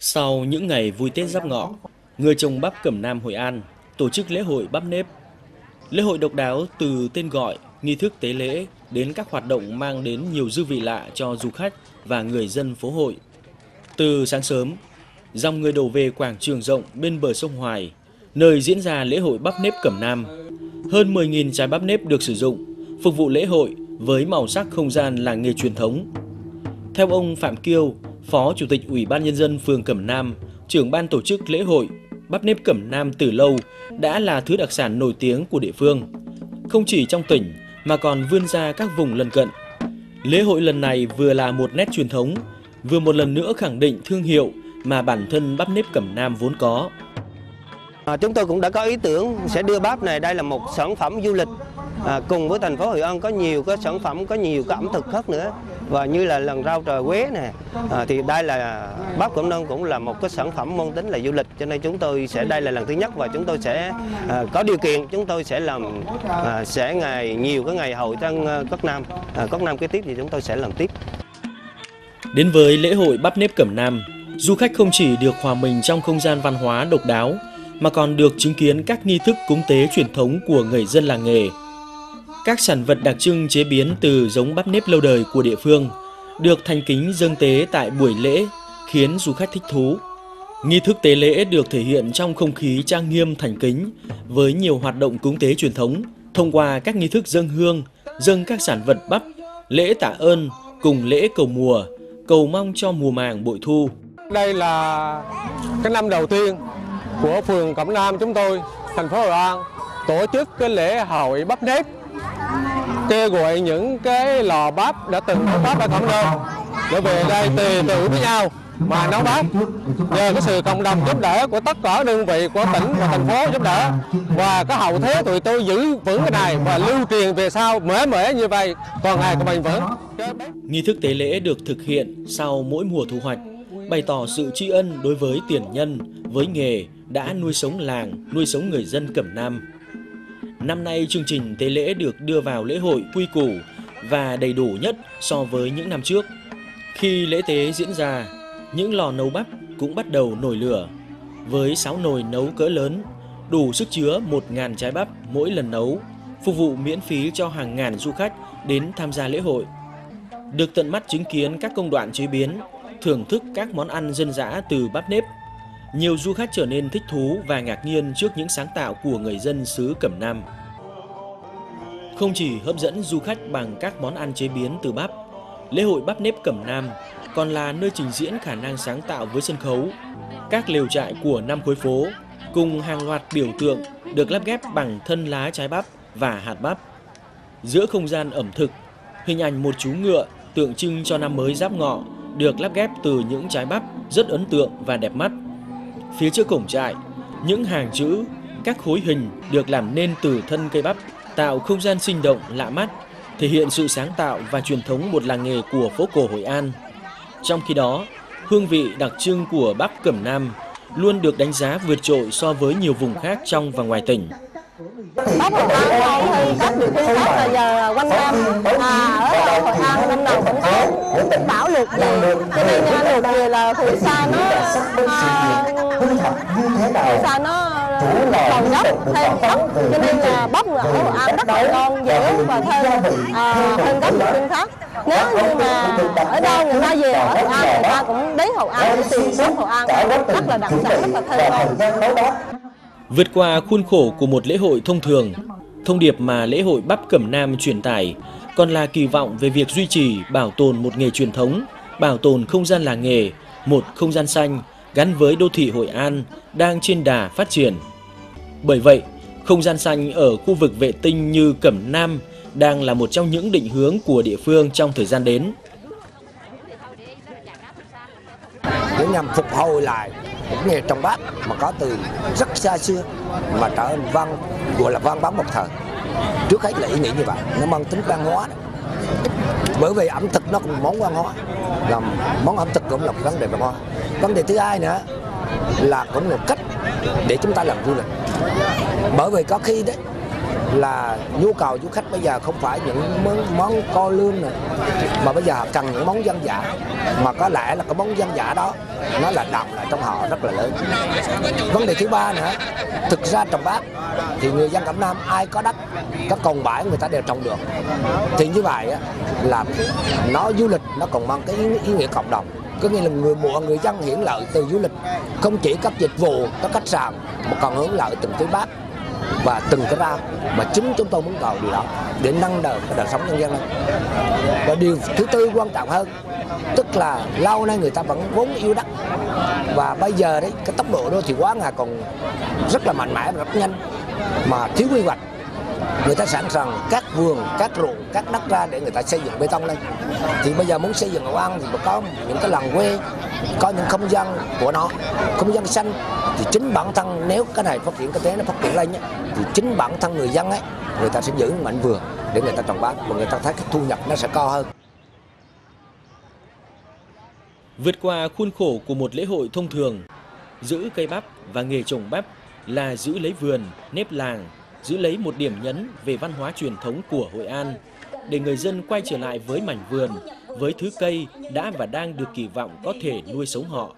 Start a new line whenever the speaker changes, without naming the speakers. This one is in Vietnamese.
Sau những ngày vui Tết Giáp Ngọ, người trồng bắp Cẩm Nam Hội An tổ chức lễ hội bắp nếp. Lễ hội độc đáo từ tên gọi, nghi thức tế lễ đến các hoạt động mang đến nhiều dư vị lạ cho du khách và người dân phố hội. Từ sáng sớm, dòng người đổ về quảng trường rộng bên bờ sông Hoài, nơi diễn ra lễ hội bắp nếp Cẩm Nam. Hơn 10.000 trái bắp nếp được sử dụng, phục vụ lễ hội với màu sắc không gian làng nghề truyền thống. Theo ông Phạm Kiêu, Phó Chủ tịch Ủy ban Nhân dân phường Cẩm Nam, trưởng ban tổ chức lễ hội, bắp nếp Cẩm Nam từ lâu đã là thứ đặc sản nổi tiếng của địa phương. Không chỉ trong tỉnh mà còn vươn ra các vùng lân cận. Lễ hội lần này vừa là một nét truyền thống, vừa một lần nữa khẳng định thương hiệu mà bản thân bắp nếp Cẩm Nam vốn có.
À, chúng tôi cũng đã có ý tưởng sẽ đưa bắp này đây là một sản phẩm du lịch à, cùng với thành phố Hội An có nhiều cái sản phẩm có nhiều cái ẩm thực khác nữa và như là lần rau trời quế này à, thì đây là bắp cẩm nương cũng là một cái sản phẩm mang tính là du lịch cho nên chúng tôi sẽ đây là lần thứ nhất và chúng tôi sẽ à, có điều kiện chúng tôi sẽ làm à, sẽ ngày nhiều cái ngày hội trong à, các nam à, các nam kế tiếp thì chúng tôi sẽ làm tiếp
Đến với lễ hội bắp nếp Cẩm Nam, du khách không chỉ được hòa mình trong không gian văn hóa độc đáo mà còn được chứng kiến các nghi thức cúng tế truyền thống của người dân làng nghề. Các sản vật đặc trưng chế biến từ giống bắp nếp lâu đời của địa phương được thành kính dâng tế tại buổi lễ khiến du khách thích thú. Nghi thức tế lễ được thể hiện trong không khí trang nghiêm thành kính với nhiều hoạt động cúng tế truyền thống thông qua các nghi thức dâng hương, dâng các sản vật bắp, lễ tạ ơn cùng lễ cầu mùa, cầu mong cho mùa màng bội thu.
Đây là cái năm đầu tiên của phường Cẩm Nam chúng tôi, thành phố Hội An tổ chức cái lễ hội bắp nếp kêu gọi những cái lò bắp đã từng nấu bắp ở Cẩm Nam để về đây tề tự với nhau mà nấu bắp. Nhờ cái sự cộng đồng giúp đỡ của tất cả đơn vị của tỉnh và thành phố giúp đỡ. Và cái hậu thế tụi tôi giữ vững cái này và lưu truyền về sau mãi mẻ như vậy. Toàn ngày của mình vẫn
Nghi thức tế lễ được thực hiện sau mỗi mùa thu hoạch, bày tỏ sự tri ân đối với tiền nhân, với nghề đã nuôi sống làng, nuôi sống người dân Cẩm Nam. Năm nay chương trình tế lễ được đưa vào lễ hội quy củ và đầy đủ nhất so với những năm trước. Khi lễ tế diễn ra, những lò nấu bắp cũng bắt đầu nổi lửa. Với 6 nồi nấu cỡ lớn, đủ sức chứa 1.000 trái bắp mỗi lần nấu, phục vụ miễn phí cho hàng ngàn du khách đến tham gia lễ hội. Được tận mắt chứng kiến các công đoạn chế biến, thưởng thức các món ăn dân dã từ bắp nếp, nhiều du khách trở nên thích thú và ngạc nhiên trước những sáng tạo của người dân xứ Cẩm Nam. Không chỉ hấp dẫn du khách bằng các món ăn chế biến từ bắp, lễ hội bắp nếp Cẩm Nam còn là nơi trình diễn khả năng sáng tạo với sân khấu, các lều trại của năm khối phố cùng hàng loạt biểu tượng được lắp ghép bằng thân lá trái bắp và hạt bắp. Giữa không gian ẩm thực, hình ảnh một chú ngựa tượng trưng cho năm mới giáp ngọ được lắp ghép từ những trái bắp rất ấn tượng và đẹp mắt. Phía trước cổng trại, những hàng chữ, các khối hình được làm nên từ thân cây bắp tạo không gian sinh động, lạ mắt, thể hiện sự sáng tạo và truyền thống một làng nghề của phố cổ Hội An. Trong khi đó, hương vị đặc trưng của bắp Cẩm Nam luôn được đánh giá vượt trội so với nhiều vùng khác trong và ngoài tỉnh.
Bắp Hội An này thì các địa phương khác là giờ quanh năm à, ở Hội An năm nào cũng có bão lụt về cho nên à, lụt về là phù sa nó à, phù sa nó còn dốc thêm dốc cho nên là bắp ở Hội An rất là ngon dẻo và thơm à, hơn các địa phương khác nếu như mà ở đâu người ta về ở Hội An người ta cũng đến Hội An để tìm bắp Hội An rất là đặc sản rất là thơm ngon.
Vượt qua khuôn khổ của một lễ hội thông thường, thông điệp mà lễ hội Bắp Cẩm Nam truyền tải còn là kỳ vọng về việc duy trì, bảo tồn một nghề truyền thống, bảo tồn không gian làng nghề, một không gian xanh gắn với đô thị Hội An đang trên đà phát triển. Bởi vậy, không gian xanh ở khu vực vệ tinh như Cẩm Nam đang là một trong những định hướng của địa phương trong thời gian đến.
để nhằm phục hồi lại những nghề trồng bắp mà có từ rất xa xưa mà trở thành văn gọi là văn bóng một thời trước hết là ý nghĩ như vậy nó mang tính văn hóa đấy bởi vì ẩm thực nó cũng món văn hóa là món ẩm thực cũng là một vấn đề văn hóa vấn đề thứ hai nữa là cũng một cách để chúng ta làm du lịch. Bởi vì có khi đấy là nhu cầu du khách bây giờ không phải những món, món co lương nữa mà bây giờ họ cần những món dân dã. Mà có lẽ là cái món dân dã đó nó là đậm lại trong họ rất là lớn. Vấn đề thứ ba nữa thực ra trồng bát thì người dân Cẩm Nam ai có đất các cồn bãi người ta đều trồng được. Thì như vậy á, là nó du lịch nó còn mang cái ý, ý nghĩa cộng đồng. Có nghĩa là người mọi người dân hưởng lợi từ du lịch không chỉ các dịch vụ các khách sạn mà còn hưởng lợi từng cái bát và từng cái ra mà chính chúng tôi muốn cầu điều đó để nâng đời cái đời sống nhân dân lên. Và điều thứ tư quan trọng hơn, tức là lâu nay người ta vẫn vốn yêu đất và bây giờ đấy, cái tốc độ đô thị hóa ngày còn rất là mạnh mẽ và rất nhanh, mà thiếu quy hoạch người ta sẵn sàng các vườn các ruộng các đất ra để người ta xây dựng bê tông lên. Thì bây giờ muốn xây dựng ở An thì phải có những cái làng quê có những không gian của nó. Không gian xanh thì chính bản thân nếu cái này phát triển kinh tế nó phát triển lên nhé, thì chính bản thân người dân ấy người ta sẽ giữ mạnh vườn để người ta trồng bán và người ta thấy cái thu nhập nó sẽ cao hơn.
Vượt qua khuôn khổ của một lễ hội thông thường, giữ cây bắp và nghề trồng bắp là giữ lấy vườn, nếp làng, giữ lấy một điểm nhấn về văn hóa truyền thống của Hội An, để người dân quay trở lại với mảnh vườn, với thứ cây đã và đang được kỳ vọng có thể nuôi sống họ.